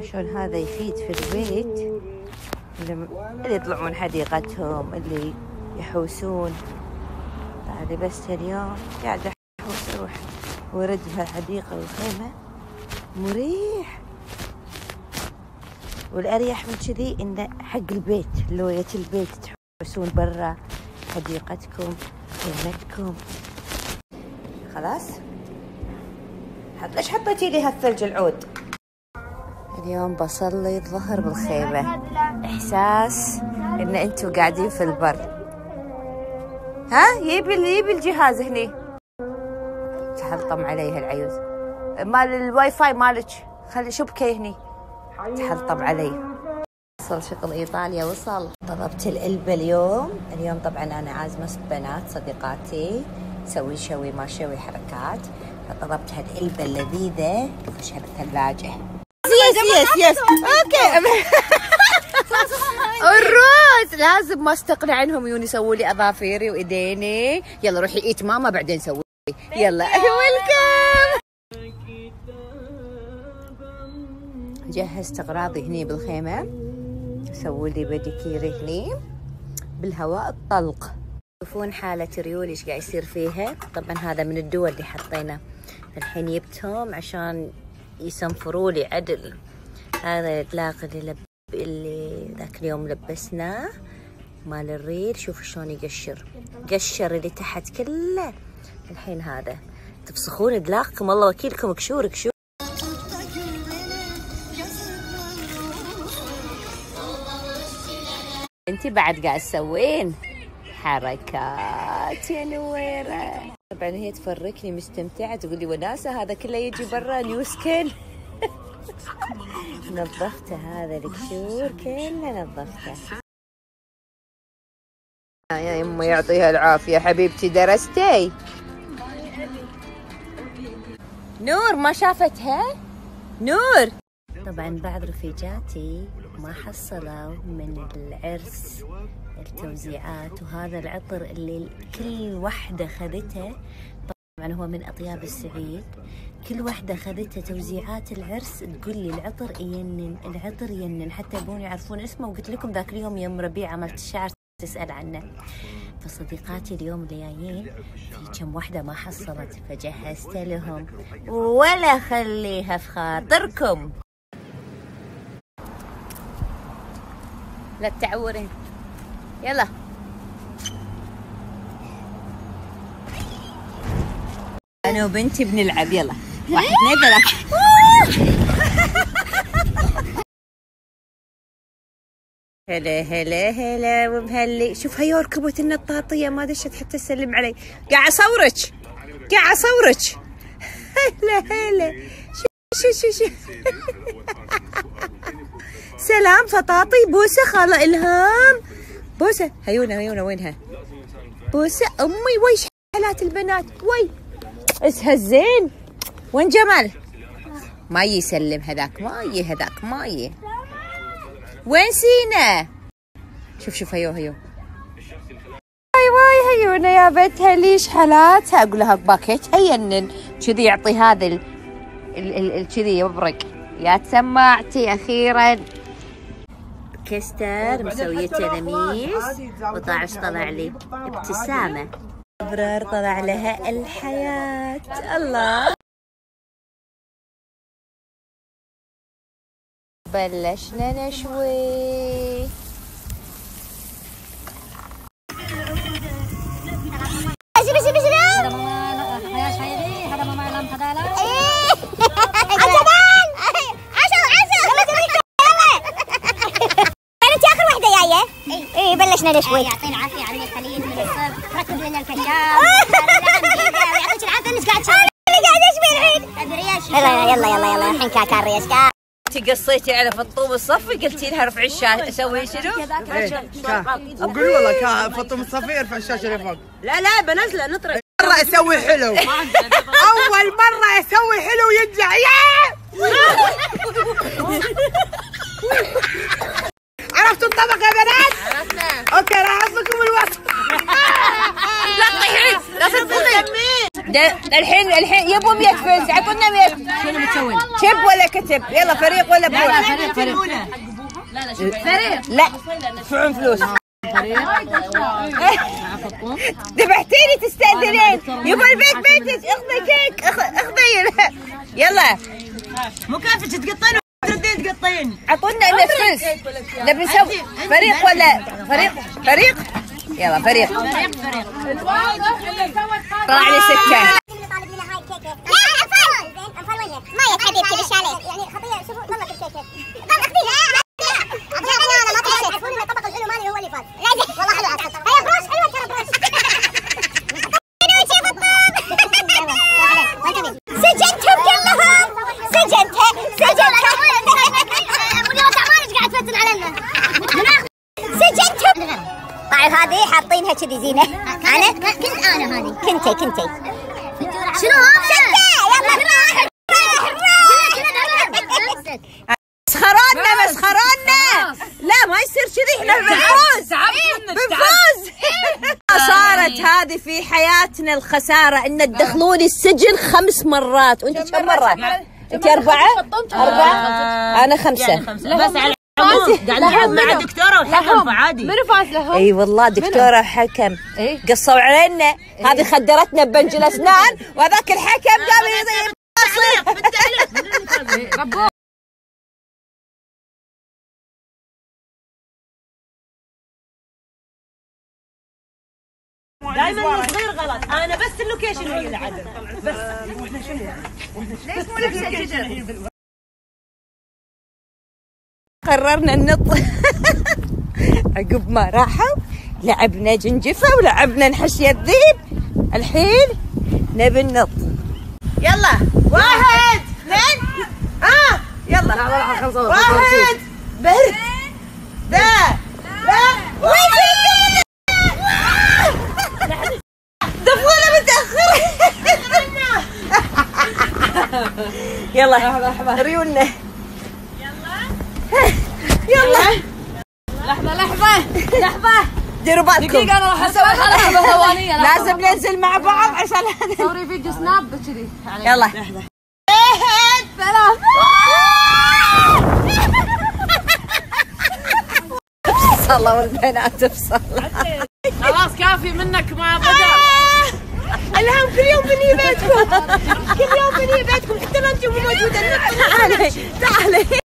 شلون هذا يفيد في البيت اللي يطلعون حديقتهم اللي يحوسون. هذه بس اليوم قاعدة أحوس أروح ورد بهالحديقة والخيمة مريح. والأريح من كذي إنه حق البيت لوية البيت تحوسون برا حديقتكم خيمتكم. خلاص؟ ليش حطيتي لي هالثلج العود؟ اليوم بصلي الظهر بالخيمة إحساس إن أنتوا قاعدين في البر. ها؟ يبي يبي الجهاز هني. تحلطم علي هالعيوز مال الواي فاي مالك. خلي شبكة هني. تحلطم علي. وصل شغل إيطاليا وصل. طلبت العلبة اليوم. اليوم طبعا أنا عازمة بنات صديقاتي. سوي شوي ما شوي حركات. فطلبت هالعلبة اللذيذة وفشها بالثلاجة yes yes yes okay الروز لازم ما استقنع عنهم يجون يسووا لي أظافيري وإيديني. يلا روحي ايت ماما بعدين سوي يلا. welcome جهزت أغراضي هني بالخيمة. سووا لي pedicure هني. بالهواء الطلق. تشوفون حالة ريول إيش قاعد يصير فيها. طبعا هذا من الدول اللي حطينا الحين جبتهم عشان يصنفروا لي عدل. هذا الإطلاق اللي لب... اللي ذاك اليوم لبسناه مال الريل شوف شلون يقشر. قشر اللي تحت كله. الحين هذا. تفسخون دلاقكم الله وكيلكم كشور كشور. انت بعد قاعد تسوين حركات يا نويرة. طبعا هي تفركني مستمتعة تقول لي وناسة هذا كله يجي برا new skin نظفته هذا الكشور كله نظفته. يا يما يعطيها العافية حبيبتي درستي؟ نور ما شافتها؟ نور! طبعا بعض رفيجاتي ما حصلوا من العرس التوزيعات وهذا العطر اللي كل وحدة خذته طبعا هو من أطياب السعيد كل وحدة خذته توزيعات العرس تقول لي العطر ينن العطر ينن. حتى يبون يعرفون اسمه وقلت لكم ذاك اليوم يوم ربيع عملت الشعر تسأل عنه. فصديقاتي اليوم اللي جايين في كم وحدة ما حصلت فجهزت لهم ولا خليها في خاطركم. لا تعورين يلا. أنا وبنتي بنلعب يلا. واحد اثنين ثلاثة. هلا هلا هلا وبهاللي. شوف هي ركبت النطاطية ما دشت حتى تسلم علي. قاعد أصورك. قاعد أصورك. هلا هلا. شو شو شو؟ سلام فطاطي بوسة خالة إلهام. بوسة هيونا هيونا وينها؟ بوسة أمي ويش حالات البنات؟ وي. اسها الزين. وين جمال؟ ما يسلم هذاك ما يي هذاك ما يي وين سينا؟ شوف شوف هيو هيو. واي واي هيونا يا بنتها ليش حالاتها أقول لها باكيت هينن. كذي يعطي هذا ال كذي يبرق يا تسمعتي أخيرا. كستر مسوية تلاميذ. وطاعش طلع لي؟ ابتسامة. أبرار طلع لها الحياة. الله. بلشنا نشوي. شوفي شوفي شوفي عجبان بلشنا نشوي يعطينا العافية عمي الخليل من الصبح. ركب لنا الكشاف يعطيك العافية انك قاعد تسوي أنا قاعدة اشوي الحين. يلا يلا يلا يلا. الحين كاكا الريش كا. انت قصيتي على فطوم الصفي قلتي لها ارفعي الشاشه أسوي شنو؟ وقول والله فطوم الصفي ارفع الشاشه لفوق لا لا بنزله نطرق مرة أسوي حلو. أول مرة أسوي حلو ينجح يا! عرفتوا الطبق يا بنات؟ أوكي راح أحط لكم الوصف. لا تطيحين لا تطيحين ده الحين الحين يبوا 100 فلس عطونا 100 شنو بتسوي؟ كب ولا كتب؟ يلا فريق ولا بول فريق فريق. لا تدفعون فلوس. ذبحتيني تستأذنين. يبا البيت بيتك. اخذي كيك. اخ- اخذي. يلا. مكافحة تقطين تقطين اعطونا 100 فلس نبي نسوي فريق ولا فريق؟ فريق؟ يلا فريق. طلع لي لا وجهك ما يا حبيبتي بالشاليه يعني خطية شوفوا ضلت الكيكه كذي زينه أنا كنت أنا هذه. كنتي كنتي. شنو هذا؟ يلا مسخرونا مسخرونا لا ما يصير كذي إحنا بنفوز. بنفوز. صارت هذه في حياتنا الخسارة إن تدخلوني السجن خمس مرات. وأنت كم مرة؟ أنت أربعة؟ أربعة؟ أنا خمسة. بس على العموم قاعد نلعب مع الدكتورة وحكم فعادي منو فاز لهم؟ اي والله دكتورة حكم قصوا علينا هذه خدرتنا ببنج الأسنان وهذاك الحكم قال لي دائما الصغير غلط أنا بس ال location هي العدل قررنا ننط عقب ما راحوا لعبنا جنجفة ولعبنا نحشي الذيب الحين نبي ننط. يلا واحد اثنين. آه يلا. واحد برد ذا لا وين متأخر يلا ريولنا يلا. لحظة لحظة لحظة. ديروا بالكم دقيقة أنا راح أسوي حلقة ثوانية لازم ننزل مع بعض عشان سوري فيديو سناب كذي. يلا. ثلاث صلى والبنات بصلى خلاص كافي منك ما بدأ. الهم كل يوم بني بيتكم. كل يوم بني بيتكم. حتى لو أنتم مو موجوده تعالي تعالي.